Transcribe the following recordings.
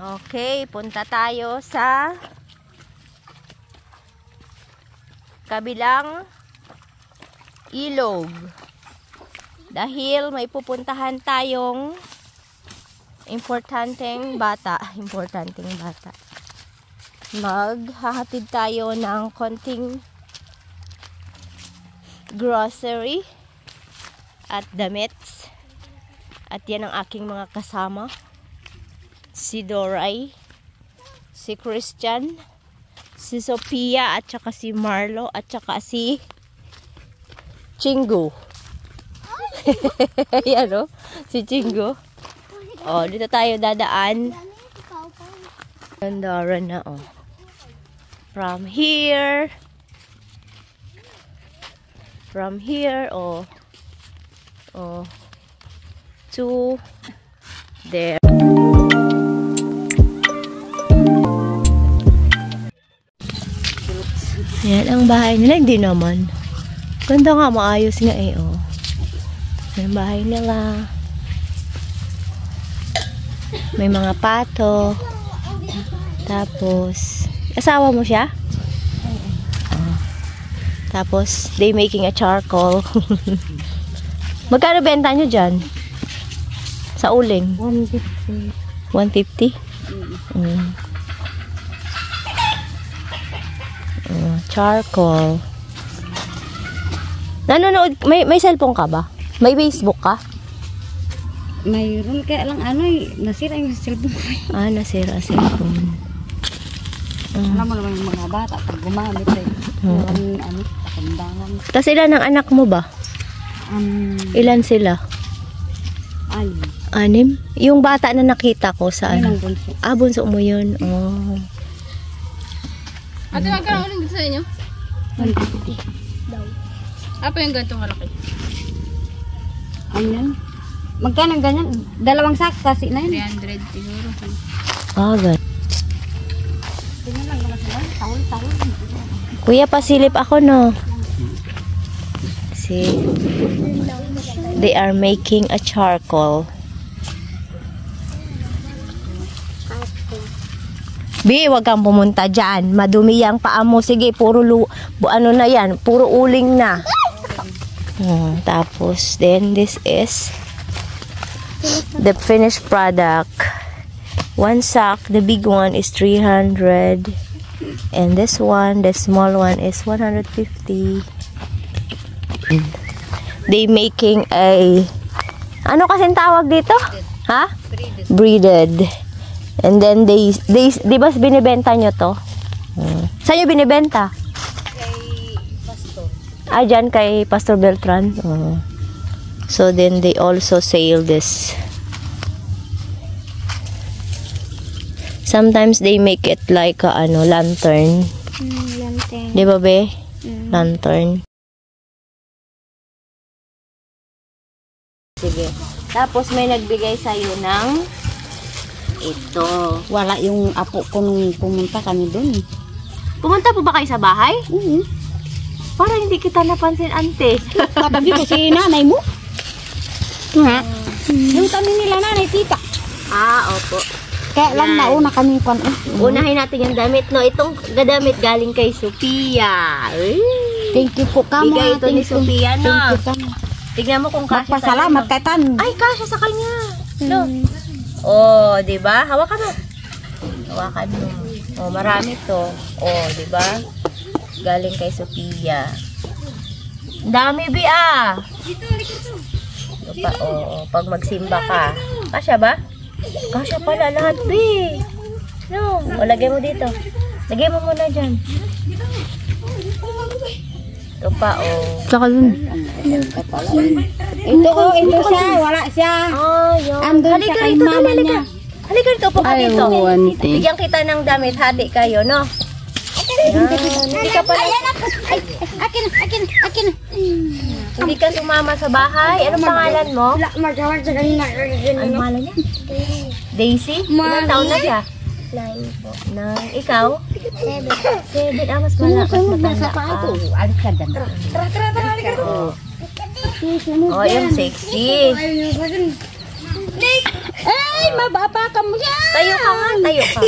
Okay, punta tayo sa kabilang ilog. Dahil may pupuntahan tayong importanteng bata. Importanteng bata. Maghahatid tayo ng konting grocery at damit. At yan ang aking mga kasama si Doray, si Christian, si Sophia, at saka si Marlo, at saka si Chingo. Ayan o, si Chingo. Oh, dito tayo dadaan. Gandara na oh. From here. From here, oh. Oh. To there. Yan ang bahay nila. Hindi naman. Ganda nga, maayos nga eh, oh. Ang bahay nila. May mga pato. Tapos, asawa mo siya? Oh. Tapos, they making a charcoal. Magkano benta nyo dyan? Sa uling? 150. 150? Mm. Uh, charcoal. Nanonood, may, may cellphone ka ba? May Facebook ka? Mayroon kaya lang ano eh, nasira yung cellphone ko. eh. Ah, nasira cellphone. Alam mo naman yung mga bata, pag gumamit eh. Ano, pakandangan. Tapos ilan ang anak mo ba? Um, Ilan sila? ay, Anim? Yung bata na nakita ko sa ayun ano? ang bunso. Ah, bunso mo yun. Oh. Ate, magkano ulit dito sa inyo? 150. Apa yung ganitong malaki? Ano yan? Magkano ganyan? Dalawang sak kasi na yun. 300 siguro. Ah, gan. Tingnan lang naman sila. Taon, taon. Kuya, pasilip ako, no? See? They are making a charcoal. Bi, wag kang pumunta dyan. Madumi yung paa mo. Sige, puro lu ano na yan. Puro uling na. Hmm, tapos, then this is the finished product. One sack, the big one is 300. And this one, the small one is 150. They making a ano kasing tawag dito? Ha? Breeded. And then they they di ba binibenta nyo to? Hmm. Saan nyo binibenta? Kay Pastor. Ah, dyan kay Pastor Beltran. Oh. So then they also sell this. Sometimes they make it like a ano, lantern. lantern. Di ba be? Lantern. Sige. Tapos may nagbigay sa'yo ng ito. Wala yung apo ko nung pumunta kami doon. Pumunta po ba kayo sa bahay? Oo. Parang hindi kita napansin, ante. Katabi ko si nanay mo. Ha? Yung kami nila nanay, tita. ah, opo. Kaya lang Yan. nauna kami kon. Eh. Unahin natin yung damit, no? Itong damit galing kay Sophia. Uy. Thank you po kamo. Bigay ito ni Thank. Sophia, no? Thank you kamo. Tignan mo kung kasya Magpasalamat sa'yo, kay Tan. Ay, kasya sa kanya. No? Oh, di ba? Hawakan mo. Hawakan mo. Oh, marami to. Oh, di ba? Galing kay Sophia. Dami, Bi, ah. Ito pa, oh, oh, pag magsimba ka. Kasya ba? Kasya pala lahat, Bi. No. O, lagay mo dito. Lagay mo muna dyan. Ito pa, oh. Tsaka dun. Ito oh, ito siya. Wala siya. Oh, yun. Andun halika siya kay rito, mama halika. niya. Halika rito po ka Ay, dito. ante. Bigyan kita ng damit, hati kayo, no? Yan. Hindi ka pala, Akin, akin, akin. hindi ka sumama sa bahay. Anong pangalan mo? Ano pangalan niya? Daisy? Ilang taon na siya? Nine po. Nine. Ikaw? Seven. Seven. Ah, mas mala, mas matanda ka. Alis ka dyan. Oh. Oh, yung sexy. Ay, mababa ka mo siya. Tayo ka nga, tayo ka.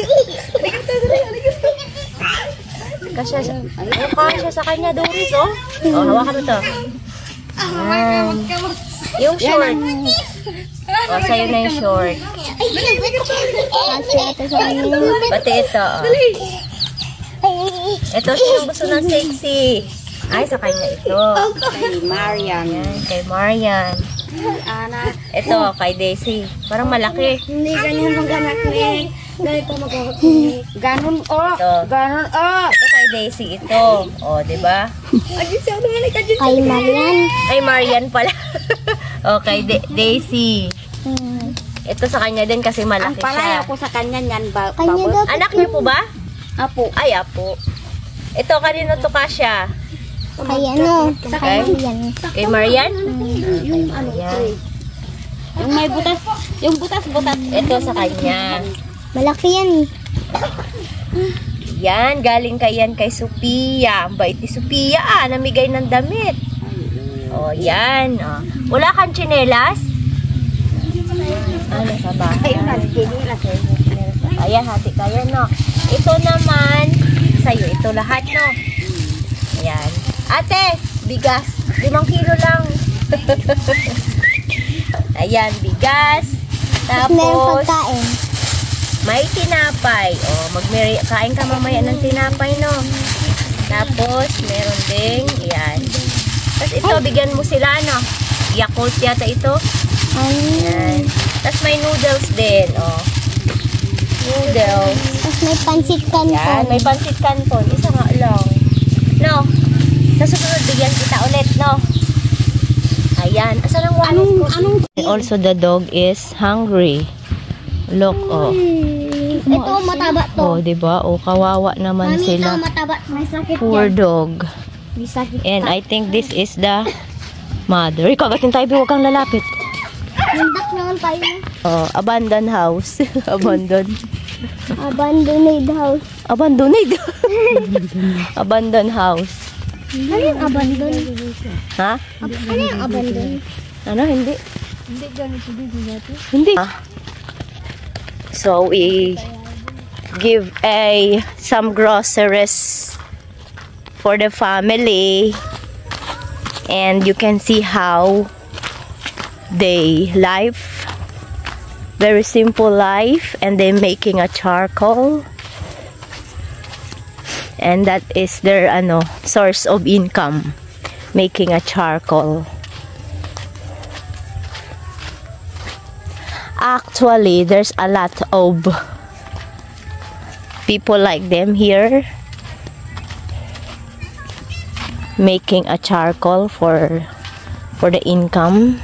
Kasya sa, oh, kasya sa kanya, Doris, oh. Oh, hawakan mo to. Ah. Yung short. Oh, sa'yo na yung short. Pati ito, oh. Ito, sino gusto ng sexy? Ay, sa kanya ito. Kay Marian. Yan, kay Marian. Ana. Ito, kay Daisy. Parang malaki. Hindi ganyan maganak ni. Ganito magkakot Ganon o. Ito. Ganon o. Ito kay Daisy ito. O, di ba? Kay Marian. Kay Marian pala. o, kay Da- Daisy. Hmm. Ito sa kanya din kasi Ang malaki palaya siya. ko sa kanya niyan. Ba. Anak niyo po ba? Apo. Ay, apo. Ito, kanino to kasya? Kay ano? Kay? Kay Marian. Kay Marian? Yung ano eh. Yung may butas. Yung butas-butas. Ito sa kanya. Malaki yan eh. Yan, galing kay yan kay Sophia. Ang bait ni Sophia ah, namigay ng damit. O, yan. O. Wala kang tsinelas? Ano sa bahay? Ayan, hati kayo, no? Ito naman, sa'yo, ito lahat, no? Ayan. Ate, bigas. Limang kilo lang. Ayan, bigas. Meron Tapos, pagkain. may tinapay. O, magmeri kain ka mamaya ng tinapay, no? Tapos, meron ding, yan. Tapos ito, bigyan mo sila, no? Yakult yata ito. Ano? Yan. Tapos may noodles din, oh. Noodles. Tapos may pansit canton. Yan, may pancit canton. Isa nga lang. No. Sa susunod, bigyan kita ulit, no? Ayan. Asan ang wallet Anong, ko? anong Also, the dog is hungry. Look, oh. Ito mataba to. Oh, di ba? Oh, kawawa naman Mami, ito sila. mataba. May sakit Poor yan. dog. May sakit. And I think this is the mother. Ikaw, gatin tayo, huwag kang lalapit. Nindak naman tayo. Oh, abandoned house. abandoned. Abandoned house. Abandoned. abandoned house. Ano yung abandoned? Ha? Ano yung abandoned? Ano? Hindi. Hindi. Ah. So we give a some groceries for the family and you can see how they life very simple life and they making a charcoal and that is their ano source of income making a charcoal. Actually there's a lot of people like them here making a charcoal for for the income